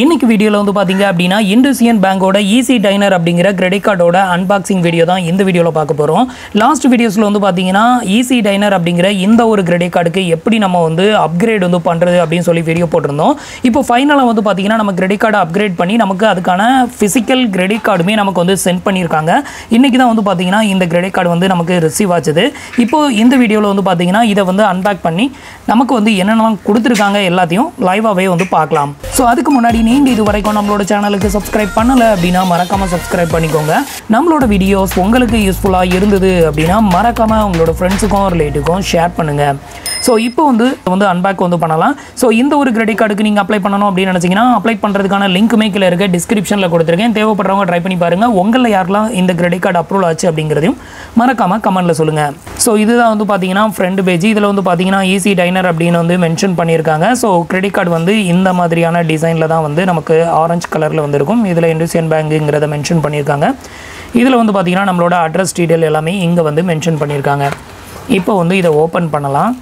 இன்னைக்கு வீடியோவில் வந்து பார்த்தீங்க அப்படின்னா இண்டஸ்இயன் பேங்கோட ஈஸி டைனர் அப்படிங்கிற கிரெடிட் கார்டோட அன்பாக்சிங் வீடியோ தான் இந்த வீடியோவில் பார்க்க போகிறோம் லாஸ்ட் வீடியோஸில் வந்து பார்த்தீங்கன்னா ஈஸி டைனர் அப்படிங்கிற இந்த ஒரு கிரெடிட் கார்டுக்கு எப்படி நம்ம வந்து அப்கிரேட் வந்து பண்ணுறது அப்படின்னு சொல்லி வீடியோ போட்டிருந்தோம். இப்போ ஃபைனலாக வந்து பார்த்தீங்கன்னா நம்ம கிரெடிட் கார்டை அப்கிரேட் பண்ணி நமக்கு அதுக்கான ஃபிசிக்கல் கிரெடிட் கார்டுமே நமக்கு வந்து சென்ட் பண்ணியிருக்காங்க. இன்றைக்கி தான் வந்து பார்த்தீங்கன்னா இந்த கிரெடிட் கார்டு வந்து நமக்கு ரிசீவ் ஆச்சுது. இப்போ இந்த வீடியோவில் வந்து பார்த்தீங்கன்னா இதை வந்து அன்பேக் பண்ணி நமக்கு வந்து என்னென்னலாம் கொடுத்துருக்காங்க எல்லாத்தையும் லைவாகவே வந்து பார்க்கலாம். ஸோ அதுக்கு முன்னாடி நீங்கள் இது வரைக்கும் நம்மளோட சேனலுக்கு சப்ஸ்கிரைப் பண்ணலை அப்படின்னா மறக்காமல் சப்ஸ்கிரைப் பண்ணிக்கோங்க. நம்மளோட வீடியோஸ் உங்களுக்கு யூஸ்ஃபுல்லாக இருந்தது அப்படின்னா மறக்காமல் உங்களோட ஃப்ரெண்ட்ஸுக்கும் ரிலேட்டிவ்க்கும் ஷேர் பண்ணுங்கள் ஸோ இப்போ வந்து வந்து அன்பேக் வந்து பண்ணலாம். ஸோ இந்த ஒரு கிரெடிட் கார்டுக்கு நீங்கள் அப்ளை பண்ணணும் அப்படின்னு நினச்சிங்கன்னா அப்ளை பண்ணுறதுக்கான லிங்க்குமே கீழே இருக்க. டிஸ்கிரிப்ஷனில் கொடுத்துருக்கேன். தேவைப்படுறவங்க ட்ரை பண்ணி பாருங்கள் உங்களில் யாரெல்லாம் இந்த கிரெடிட் கார்டு அப்ரூவல் ஆச்சு அப்படிங்கிறதையும் மறக்காமல் கமெண்ட்டில் சொல்லுங்கள் ஸோ இதுதான் வந்து பார்த்தீங்கன்னா ஃப்ரெண்டு பேஜ் இதில் வந்து பார்த்தீங்கன்னா ஈஸி டைனர் அப்படின்னு வந்து மென்ஷன் பண்ணியிருக்காங்க. ஸோ கிரெடிட் கார்டு வந்து இந்த மாதிரியான டிசைனில் தான் வந்து நமக்கு ஆரஞ்சு கலரில் வந்திருக்கும். இதில் இண்டஸ்இயன் பேங்குங்கிறத மென்ஷன் பண்ணியிருக்காங்க. இதில் வந்து பார்த்தீங்கன்னா நம்மளோட அட்ரஸ் டீட்டெயில் எல்லாமே இங்கே வந்து மென்ஷன் பண்ணியிருக்காங்க. இப்போ வந்து இதை ஓப்பன் பண்ணலாம்.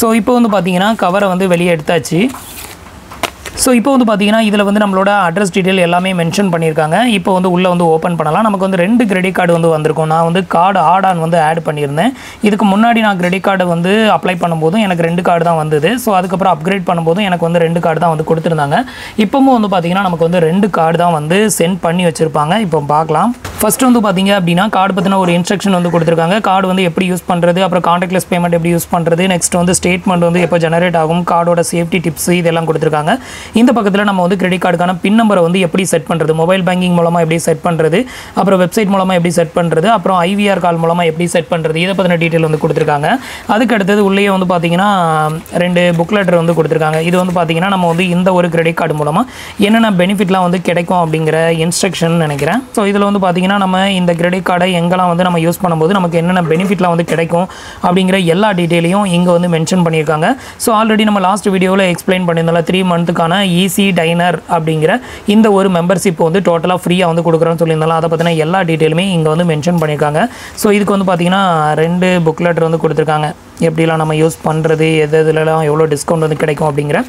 ஸோ இப்போ வந்து பார்த்தீங்கன்னா கவரை வந்து வெளியே எடுத்தாச்சு. ஸோ இப்போ வந்து பார்த்தீங்கன்னா இதில் வந்து நம்மளோட அட்ரஸ் டீட்டெயில் எல்லாமே மென்ஷன் பண்ணியிருக்காங்க. இப்போ வந்து உள்ளே வந்து ஓப்பன் பண்ணலாம். நமக்கு வந்து ரெண்டு கிரெடிட் கார்டு வந்து வந்திருக்கும். நான் வந்து கார்டு ஆடான் வந்து ஆட் பண்ணியிருந்தேன். இதுக்கு முன்னாடி நான் கிரெடிட் கார்டு வந்து அப்ளை பண்ணும்போதும் எனக்கு ரெண்டு கார்டு தான் வந்தது. ஸோ அதுக்கப்புறம் அப்கிரேட் பண்ணும்போதும் எனக்கு வந்து ரெண்டு கார்டு தான் வந்து கொடுத்துருந்தாங்க. இப்போவும் வந்து பார்த்தீங்கன்னா நமக்கு வந்து ரெண்டு கார்டு தான் வந்து சென்ட் பண்ணி வச்சுருப்பாங்க. இப்போ பார்க்கலாம். ஃபர்ஸ்ட் வந்து பார்த்தீங்க அப்படின்னா கார்டு பற்றின ஒரு இன்ஸ்ட்ரக்ஷன் வந்து கொடுத்துருக்காங்க. கார்டு வந்து எப்படி யூஸ் பண்ணுறது அப்புறம் காண்டாக்ட்லெஸ் பேமெண்ட் எப்படி யூஸ் பண்ணுறது நெக்ஸ்ட் வந்து ஸ்டேட்மெண்ட் வந்து எப்போ ஜெனரேட் ஆகும் கார்டோட சேஃப்டி டிப்ஸ் இதெல்லாம் கொடுத்துருக்காங்க. இந்த பக்கத்தில் நம்ம வந்து கிரெடிட் கார்டுக்கான பின் நம்பரை வந்து எப்படி செட் பண்ணுறது மொபைல் பேங்கிங் மூலமாக எப்படி செட் பண்ணுறது அப்புறம் வெப்சைட் மூலமாக எப்படி செட் பண்ணுறது அப்புறம் ஐவிஆர் கால் மூலமாக எப்படி செட் பண்ணுறது இதை பற்றின டீட்டெயில் வந்து கொடுத்துருக்காங்க. அதுக்கு அடுத்தது உள்ளே வந்து பார்த்தீங்கன்னா ரெண்டு புக் லெட்டர் வந்து கொடுத்துருக்காங்க. இது வந்து பார்த்தீங்கன்னா நம்ம வந்து இந்த ஒரு கிரெடிட் கார்டு மூலமாக என்னென்ன பெனிஃபிட்லாம் வந்து கிடைக்கும் அப்படிங்கிற இன்ஸ்ட்ரக்ஷன் நினைக்கிறேன். ஸோ இதில் வந்து பார்த்தீங்கன்னா நம்ம இந்த கிரெடிட் கார்டை எங்கெல்லாம் வந்து நம்ம யூஸ் பண்ணும்போது நமக்கு என்னென்ன பெனிஃபிட்லாம் வந்து கிடைக்கும் அப்படிங்கிற எல்லா டீட்டெயிலையும் இங்கே வந்து மென்ஷன் பண்ணியிருக்காங்க. ஸோ ஆல்ரெடி நம்ம லாஸ்ட் வீடியோவில் எக்ஸ்பிளைன் பண்ணியிருந்தோம்ல த்ரீ மந்த்துக்கான ஈஸி டைனர் அப்படிங்கிற இந்த ஒரு மெம்பர்ஷிப் வந்து டோட்டலாக ஃப்ரீயாக வந்து கொடுக்குறோன்னு சொல்லியிருந்தாலும் அதை பற்றின எல்லா டீட்டெயிலுமே இங்கே வந்து மென்ஷன் பண்ணியிருக்காங்க. ஸோ இதுக்கு வந்து பார்த்திங்கன்னா ரெண்டு புக் லெட்டர் வந்து கொடுத்துருக்காங்க. எப்படிலாம் நம்ம யூஸ் பண்ணுறது எது எதுலலாம் எவ்வளோ டிஸ்கவுண்ட் வந்து கிடைக்கும் அப்படிங்கிற.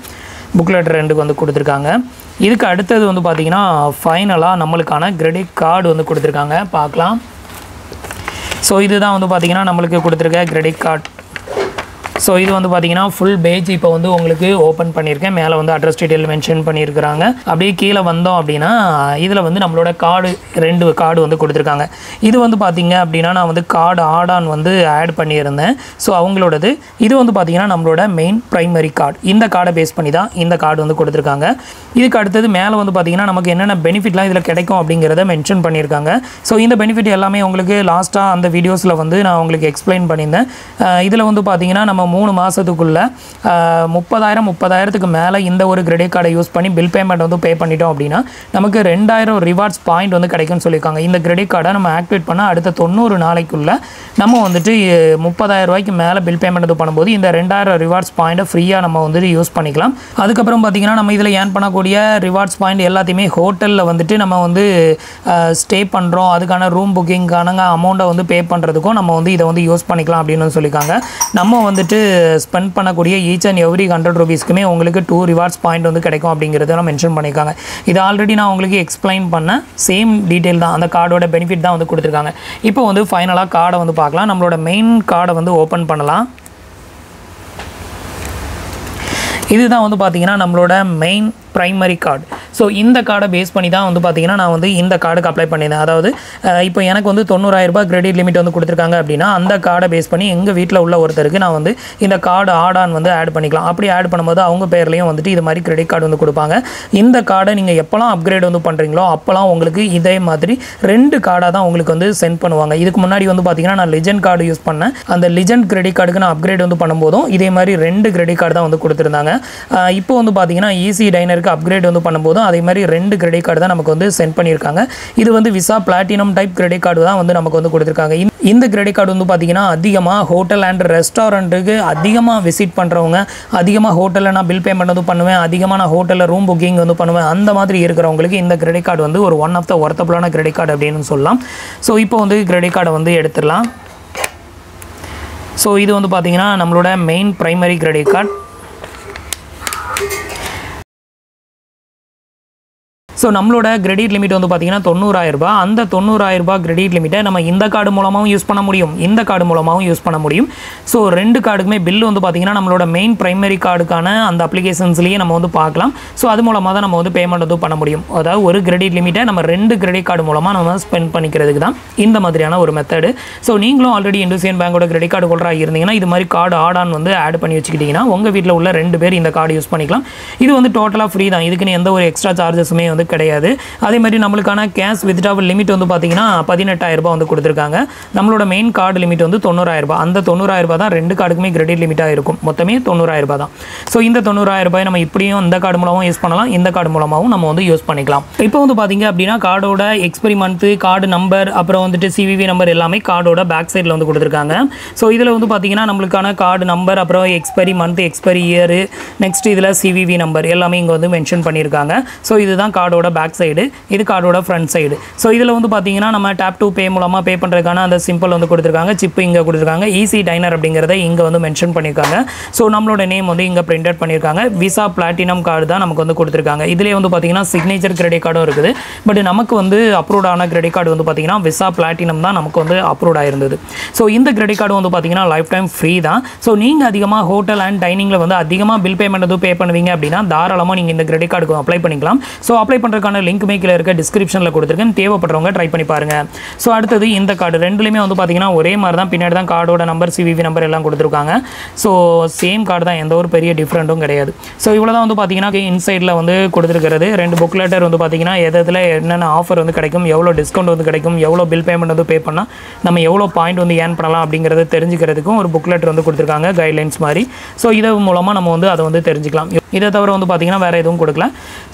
புக் லெட்டர் ரெண்டுக்கு வந்து கொடுத்துருக்காங்க. இதுக்கு அடுத்தது வந்து பார்த்திங்கன்னா ஃபைனலாக நம்மளுக்கான கிரெடிட் கார்டு வந்து கொடுத்துருக்காங்க. பார்க்கலாம். ஸோ இதுதான் வந்து பார்த்திங்கன்னா நம்மளுக்கு கொடுத்துருக்க கிரெடிட் கார்டு ஸோ இது வந்து பார்த்தீங்கன்னா ஃபுல் பேஜ் இப்போ வந்து உங்களுக்கு ஓப்பன் பண்ணியிருக்கேன் மேலே வந்து அட்ரஸ் டீட்டெயில் மென்ஷன் பண்ணியிருக்கிறாங்க அப்படியே கீழே வந்தோம் அப்படின்னா இதில் வந்து நம்மளோட கார்டு ரெண்டு கார்டு வந்து கொடுத்துருக்காங்க. இது வந்து பார்த்தீங்க அப்படின்னா நான் வந்து கார்டு ஆடான் வந்து ஆட் பண்ணியிருந்தேன். ஸோ அவங்களோடது இது வந்து பார்த்தீங்கன்னா நம்மளோட மெயின் ப்ரைமரி கார்டு இந்த கார்டை பேஸ் பண்ணி தான் இந்த கார்டு வந்து கொடுத்துருக்காங்க. இதுக்கு அடுத்தது மேலே வந்து பார்த்தீங்கன்னா நமக்கு என்னென்ன பெனிஃபிட்லாம் இதில் கிடைக்கும் அப்படிங்கிறத மென்ஷன் பண்ணியிருக்காங்க. ஸோ இந்த பெனிஃபிட் எல்லாமே உங்களுக்கு லாஸ்ட்டாக அந்த வீடியோஸில் வந்து நான் உங்களுக்கு எக்ஸ்பிளைன் பண்ணியிருந்தேன். இதில் வந்து பார்த்தீங்கன்னா நம்ம மூணு மாதத்துக்குள்ளே முப்பதாயிரம் முப்பதாயிரத்துக்கு மேலே இந்த ஒரு கிரெடிட் கார்டை யூஸ் பண்ணி பில் பேமெண்ட் வந்து பே பண்ணிட்டோம் அப்படின்னா நமக்கு ரெண்டாயிரம் ரிவார்ட்ஸ் பாயிண்ட் வந்து கிடைக்கும்னு சொல்லியிருக்காங்க. இந்த கிரெடிட் கார்டை நம்ம ஆக்டிவேட் பண்ண அடுத்த தொண்ணூறு நாளைக்குள்ளே நம்ம வந்துட்டு முப்பதாயிரம் ரூபாய்க்கு மேலே பில் பேமெண்ட் வந்து பண்ணும்போது இந்த ரெண்டாயிரம் ரிவார்ட்ஸ் பாயிண்ட்டை ஃப்ரீயாக நம்ம வந்துட்டு யூஸ் பண்ணிக்கலாம். அதுக்கப்புறம் பார்த்தீங்கன்னா நம்ம இதில் ஏர்ன் பண்ணக்கூடிய ரிவார்ட்ஸ் பாயிண்ட் எல்லாத்தையுமே ஹோட்டலில் வந்துட்டு நம்ம வந்து ஸ்டே பண்ணுறோம் அதுக்கான ரூம் புக்கிங்கான அமௌண்ட்டை வந்து பே பண்ணுறதுக்கும் நம்ம வந்து இதை வந்து யூஸ் பண்ணிக்கலாம் அப்படின்னு சொல்லியிருக்காங்க. நம்ம வந்துட்டு ஸ்பெண்ட் பண்ணக்கூடிய ஈச் அண்ட் எவ்ரி ஹண்ட்ரட் ருபீஸ்க்குமே உங்களுக்கு டூ ரிவார்ட்ஸ் பாயிண்ட் வந்து கிடைக்கும் அப்படிங்கிறத மென்ஷன் பண்ணியிருக்காங்க. இது ஆல்ரெடி நான் உங்களுக்கு எக்ஸ்பிளைன் பண்ண சேம் டீட்டெயில் தான். அந்த கார்டோட பெனிஃபிட் தான் வந்து கொடுத்துருக்காங்க. இப்போ வந்து ஃபைனலாக கார்டை வந்து பார்க்கலாம். நம்மளோட மெயின் கார்டை வந்து ஓப்பன் பண்ணலாம். இதுதான் வந்து பார்த்தீங்கன்னா நம்மளோட மெயின் ப்ரைமரி கார்டு ஸோ இந்த கார்டை பேஸ் பண்ணி தான் வந்து பார்த்தீங்கன்னா நான் வந்து இந்த கார்டுக்கு அப்ளை பண்ணியிருந்தேன். அதாவது இப்போ எனக்கு வந்து தொண்ணூறாயிரரூபா கிரெடிட் லிமிட் வந்து கொடுத்துருக்காங்க அப்படின்னா அந்த கார்டை பேஸ் பண்ணி எங்கள் வீட்டில் உள்ள ஒருத்தருக்கு நான் வந்து இந்த கார்டு ஆடான் வந்து ஆட் பண்ணிக்கலாம். அப்படி ஆட் பண்ணும்போது அவங்க பேர்லேயும் வந்துட்டு இது மாதிரி கிரெடிட் கார்டு வந்து கொடுப்பாங்க. இந்த கார்டை நீங்கள் எப்போல்லாம் அப்கிரேட் வந்து பண்ணுறீங்களோ அப்போல்லாம் உங்களுக்கு இதே மாதிரி ரெண்டு கார்டாக தான் உங்களுக்கு வந்து சென்ட் பண்ணுவாங்க. இதுக்கு முன்னாடி வந்து பார்த்தீங்கன்னா நான் லிஜெண்ட் கார்டு யூஸ் பண்ணேன். அந்த லிஜெண்ட் கிரெடிட் கார்டுக்கு நான் அப்கிரேட் வந்து பண்ணும்போதும் இதே மாதிரி ரெண்டு கிரெடிட் கார்டு தான் வந்து கொடுத்துருந்தாங்க. இப்போ வந்து பார்த்தீங்கன்னா ஈஸி டைனருக்கு அப்கிரேட் வந்து பண்ணும்போதும் அதே மாதிரி ரெண்டு கிரெடிட் கார்டு தான் நமக்கு வந்து சென்ட் பண்ணியிருக்காங்க. இது வந்து Visa platinum type credit card தான் வந்து நமக்கு வந்து கொடுத்துருக்காங்க. இந்த- இந்த கிரெடிட் கார்டு வந்து பார்த்தீங்கன்னா அதிகமாக ஹோட்டல் அண்ட் ரெஸ்டாரண்ட்டுக்கு அதிகமாக விசிட் பண்ணுறவங்க அதிகமாக ஹோட்டலில் நான் பில் பேமெண்ட் வந்து பண்ணுவேன் அதிகமாக நான் ஹோட்டலில் ரூம் புக்கிங் வந்து பண்ணுவேன் அந்த மாதிரி இருக்கிறவங்களுக்கு இந்த கிரெடிட் கார்டு வந்து ஒரு ஒன் ஆஃப் த ஒர்த்தபுளான கிரெடிட் கார்டு அப்படின்னு சொல்லலாம். ஸோ இப்போ வந்து கிரெடிட் கார்டை வந்து எடுத்துடலாம். ஸோ இது வந்து பார்த்தீங்கன்னா நம்மளோட main primary credit card so நம்மளோட கிரெடிட் லிமிட் வந்து பார்த்தீங்கன்னா தொண்ணூறாயிரம் ரூபாய். அந்த தொண்ணூறாயிரம் ரூபாய் கிரெடிட் லிமிட்டை நம்ம இந்த கார்டு மூலமாகவும் யூஸ் பண்ண முடியும். இந்த கார்டு மூலமாகவும் யூஸ் பண்ண முடியும். ஸோ ரெண்டு கார்டுக்குமே பில் வந்து பார்த்தீங்கன்னா நம்மளோட மெயின் ப்ரைமரி கார்டுக்கான அந்த அப்ளிகேஷன்ஸ்லேயே நம்ம வந்து பார்க்கலாம். ஸோ அது மூலமாக தான் நம்ம வந்து பேமெண்ட் வந்து பண்ண முடியும். அதாவது ஒரு கிரெடிட் லிமிட்டை நம்ம ரெண்டு கிரெடிட் கார்டு மூலமாக நம்ம ஸ்பெண்ட் பண்ணிக்கிறதுக்கு தான் இந்த மாதிரியான ஒரு மெத்தடு ஸோ நீங்களும் ஆல்ரெடி இண்டோசியன் பேங்கோட கிரெடிட் கார்டு ஹோல்டராக இருந்தீங்கன்னா இது மாதிரி கார்டு ஆட் ஆன் வந்து ஆட் பண்ணி வச்சுக்கிட்டிங்கன்னா உங்கள் வீட்டில் உள்ள ரெண்டு பேர் இந்த கார்டு யூஸ் பண்ணிக்கலாம். இது வந்து டோட்டலாக ஃப்ரீ தான். இதுக்குன்னு எந்த ஒரு எக்ஸ்ட்ரா சார்ஜஸுமே வந்து கிடையாது. அதே மாதிரி நம்மளுக்கான கேஷ் வித்ட்ராவல் லிமிட் வந்து பார்த்தீங்கன்னா பதினெட்டாயிரம் ரூபாய் வந்து கொடுத்துருக்காங்க. நம்மளோட மெயின் கார்டு லிமிட் வந்து தொண்ணூறாயிரம் ரூபாய். அந்த தொண்ணூறாயிரம் தான் ரெண்டு கார்டுக்குமே கிரெடிட் லிமிட்டாக இருக்கும். மொத்தமே தொண்ணூறாயிரம் தான். ஸோ இந்த தொண்ணூறாயிரம் ரூபாய் நம்ம இப்படியும் இந்த கார்டு மூலமாக யூஸ் பண்ணலாம். இந்த கார்டு மூலமாகவும் நம்ம வந்து யூஸ் பண்ணிக்கலாம். இப்போ வந்து பார்த்தீங்க அப்படின்னா கார்டோட எக்ஸ்பெரி மந்த்து கார்டு நம்பர் அப்புறம் வந்துட்டு சிவிவி நம்பர் எல்லாமே கார்டோட பேக் சைடில் வந்து கொடுத்துருக்காங்க. ஸோ இதில் வந்து பார்த்தீங்கன்னா நம்மளுக்கான கார்டு நம்பர் அப்புறம் expiry month expiry year next இதில் சிவிவி நம்பர் எல்லாமே இங்கே வந்து மென்ஷன் பண்ணியிருக்காங்க. ஸோ இதுதான் கார்டோட பேக் சைடு இது கார்டோட ஃப்ரண்ட் சைடு ஸோ இதில் வந்து பார்த்தீங்கன்னா நம்ம டேப் டூ பே மூலமாக பே பண்ணுறதுக்கான அந்த சிம்பிள் வந்து கொடுத்துருக்காங்க. சிப்பு இங்கே கொடுத்துருக்காங்க. ஈஸி டைனர் அப்படிங்கிறத இங்கே வந்து மென்ஷன் பண்ணியிருக்காங்க. ஸோ நம்மளோட நேம் வந்து இங்கே பிரிண்டட் பண்ணியிருக்காங்க. விசா பிளாட்டினம் கார்டு தான் நமக்கு வந்து கொடுத்துருக்காங்க. இதிலே வந்து பார்த்தீங்கன்னா சிக்னேச்சர் கிரெடிட் கார்டும் இருக்குது. பட் நமக்கு வந்து அப்ரூவ் ஆன கிரெடிட் கார்டு வந்து பார்த்தீங்கன்னா விசா பிளாட்டினம் தான் நமக்கு வந்து அப்ரூவ்ட் ஆயிருந்தது. ஸோ இந்த கிரெடிட் கார்டு வந்து பார்த்தீங்கன்னா லைஃப் டைம் ஃப்ரீ தான் ஸோ நீங்கள் அதிகமாக ஹோட்டல் அண்ட் டைனிங்கில் வந்து அதிகமாக பில் பேமெண்ட் எதுவும் பே பண்ணுவீங்க அப்படின்னா தாராளமாக நீங்கள் இந்த கிரெடிட் கார்டுக்கு அப்ளை பண்ணிக்கலாம். ஸோ அப்ளை பண்ணுறதுக்கான லிங்க்குமே கீழே இருக்க டிஸ்கிரிப்ஷனில் கொடுத்துருக்கேன். தேவைப்படுறவங்க ட்ரை பண்ணி பாருங்கள் ஸோ அடுத்தது இந்த கார்டு ரெண்டுலையுமே வந்து பார்த்தீங்கன்னா ஒரே மாதிரி தான் பின்னாடி தான் கார்டோட நம்பர் சிவிவி நம்பர் எல்லாம் கொடுத்துருக்காங்க. ஸோ சேம் கார்டு தான். எந்த ஒரு பெரிய டிஃப்ரெண்ட்டும் கிடையாது. ஸோ இவ்வளோ தான் வந்து பார்த்தீங்கன்னா இன்சைடில் வந்து கொடுத்துருக்கிறது. ரெண்டு புக் லெட்டர் வந்து பார்த்தீங்கன்னா எதில் என்னென்ன ஆஃபர் வந்து கிடைக்கும் எவ்வளோ டிஸ்கவுண்ட் வந்து கிடைக்கும் எவ்வளோ பில் பேமெண்ட் வந்து பே பண்ணால் நம்ம எவ்வளோ பாயிண்ட் வந்து ஏர்ன் பண்ணலாம் அப்படிங்கிறத தெரிஞ்சுக்கிறதுக்கும் ஒரு புக் லெட்டர் வந்து கொடுத்துருக்காங்க கைட்லைன்ஸ் மாதிரி. ஸோ இதன் மூலமாக நம்ம வந்து அதை வந்து தெரிஞ்சுக்கலாம். இதை தவிர வந்து பார்த்தீங்கன்னா வேறு எதுவும் கொடுக்கல.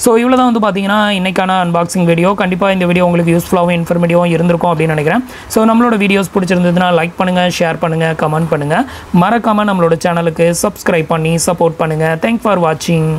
ஸோ இவ்வளோ தான் வந்து பார்த்தீங்கன்னா இன்றைக்கான அன்பாக்சிங் வீடியோ கண்டிப்பாக இந்த வீடியோ உங்களுக்கு யூஸ்ஃபுல்லாகவும் இன்ஃபர்மேட்டிவாகவும் இருந்திருக்கும் அப்படின்னு நினைக்கிறேன். ஸோ நம்மளோட வீடியோஸ் பிடிச்சிருந்ததுன்னா லைக் பண்ணுங்கள் ஷேர் பண்ணுங்கள் கமெண்ட் பண்ணுங்கள் மறக்காமல் நம்மளோட சேனலுக்கு சப்ஸ்கிரைப் பண்ணி சப்போர்ட் பண்ணுங்கள் தேங்க் ஃபார் வாட்சிங்